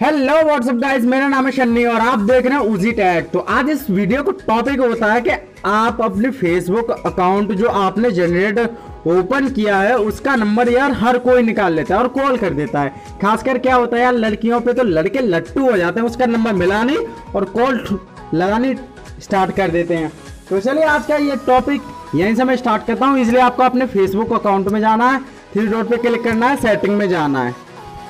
Hello what's up guys मेरा नाम है शन्नी और आप देख रहे हैं उजी टैग तो आज इस वीडियो को टॉपिक होता है कि आप अपने फेसबुक अकाउंट जो आपने जनरेट ओपन किया है, उसका नंबर यार हर कोई निकाल लेता है और कॉल कर देता है। खासकर क्या होता है यार, लड़कियों पे तो लड़के लट्टू हो जाते हैं, उसका नंबर मिला नहीं और कॉल लगानी स्टार्ट कर देते हैं। तो चलिए आज का ये टॉपिक यहीं से मैं स्टार्ट करता हूँ। इसलिए आपको अपने फेसबुक अकाउंट में जाना है थ्री डॉट पे क्लिक करना है सेटिंग में जाना है।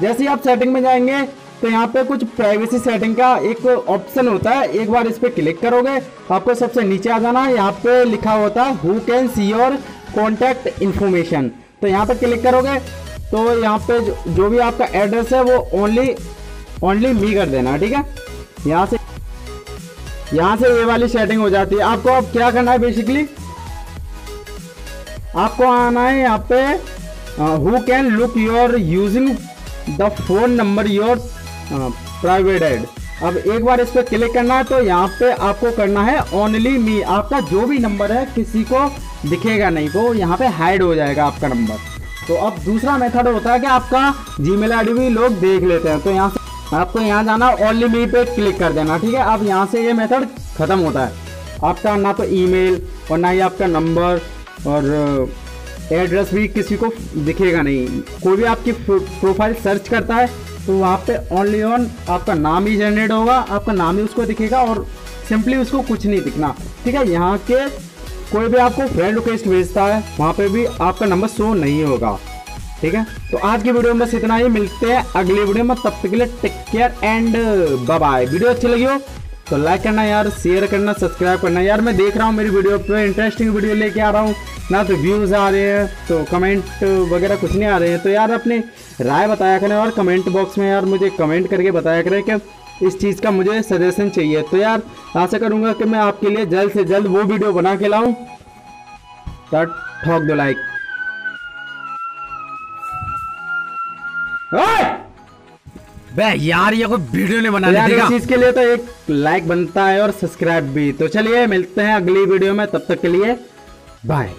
जैसे ही आप सेटिंग में जाएँगे तो यहाँ पे कुछ प्राइवेसी सेटिंग का एक ऑप्शन होता है। एक बार इस पर क्लिक करोगे आपको सबसे नीचे आ जाना है। यहाँ पे लिखा होता है who can see your contact information तो यहाँ पे क्लिक करोगे तो यहाँ पे जो, जो भी आपका एड्रेस है वो ओनली ओनली मी कर देना ठीक है? यहाँ से यहाँ से ये वाली सेटिंग हो जाती है। आपको अब क्या करना है बेसिकली आपको आना है यहाँ पे who can look your using the phone number your private add अब एक बार इस पर क्लिक करना है तो यहाँ पे आपको करना है ओनली मी आपका जो भी नंबर है, किसी को दिखेगा नहीं वो यहाँ पे हाइड हो जाएगा आपका नंबर तो अब दूसरा मेथड होता है कि आपका जी मेल भी लोग देख लेते हैं। तो यहाँ से आपको यहाँ जाना ओनली मी पे क्लिक कर देना, ठीक है? अब यहाँ से ये मेथड ख़त्म होता है। आपका ना तो ईमेल और ना ही आपका नंबर और एड्रेस भी किसी को दिखेगा नहीं। कोई भी आपकी प्रोफ़ाइल सर्च करता है तो वहाँ पे ओनली ऑन आपका नाम ही जनरेट होगा, आपका नाम ही उसको दिखेगा और सिंपली उसको कुछ नहीं दिखना। ठीक है, यहाँ के कोई भी आपको फ्रेंड रिक्वेस्ट भेजता है, वहाँ पे भी आपका नंबर शो नहीं होगा। ठीक है तो आज की वीडियो में बस इतना ही, मिलते हैं अगले वीडियो में, तब तक के लिए take care and bye video अच्छी लगी हो तो लाइक करना यार शेयर करना सब्सक्राइब करना। यार, मैं देख रहा हूँ मेरी वीडियो पे इंटरेस्टिंग वीडियो लेके आ रहा हूँ। ना तो व्यूज़ आ रहे हैं तो कमेंट वगैरह कुछ नहीं आ रहे हैं। तो यार, अपने राय बताया करें और कमेंट बॉक्स में यार मुझे कमेंट करके बताया करें कि इस चीज़ का मुझे सजेशन चाहिए। तो यार, आशा करूँगा कि मैं आपके लिए जल्द से जल्द वो वीडियो बना के लाऊँ। ठोक दो लाइक बे यार ये कोई वीडियो नहीं बना यार इस चीज़ के लिए तो एक लाइक बनता है और सब्सक्राइब भी। तो चलिए मिलते हैं अगली वीडियो में तब तक के लिए बाय।